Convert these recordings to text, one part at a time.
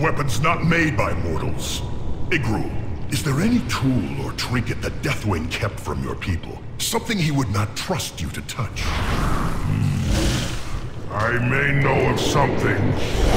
weapons not made by mortals. Igrul, is there any tool or trinket that Deathwing kept from your people? Something he would not trust you to touch? I may know of something.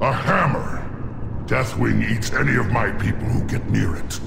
A hammer. Deathwing eats any of my people who get near it.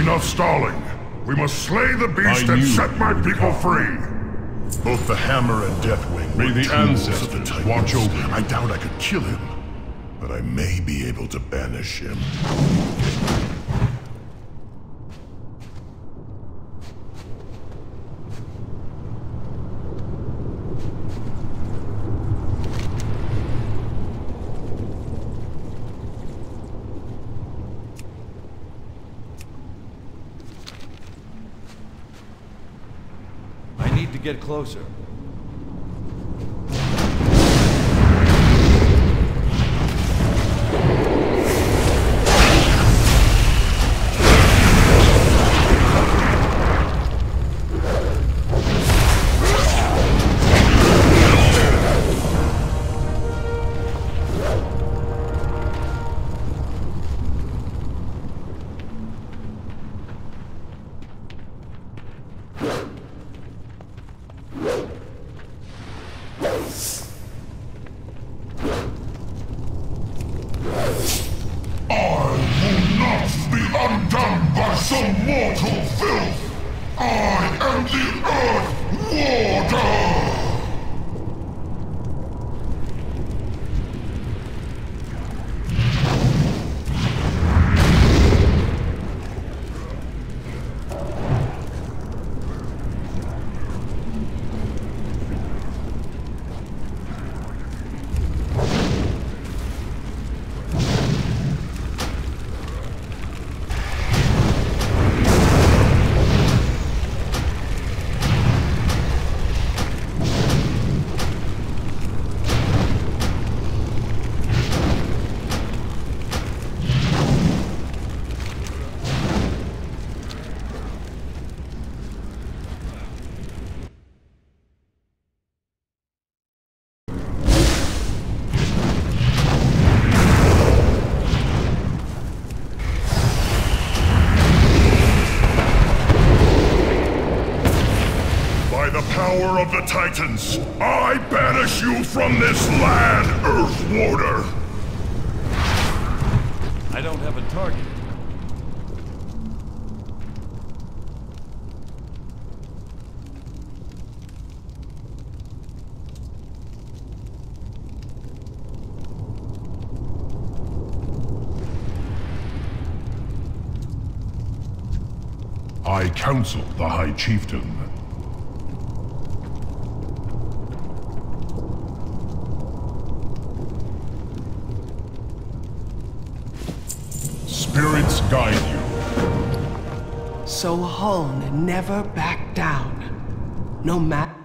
Enough stalling. We must slay the beast I and set my people come. free. Both the hammer and Deathwing May were the ancestors of the Titans. watch over you. I doubt I could kill him, but I may be able to banish him. need to get closer. Mortal filth! I am the of the Titans, I banish you from this land, Earth Warder! I don't have a target. I counsel the High Chieftain spirits guide you. So Huln never backed down. No matter...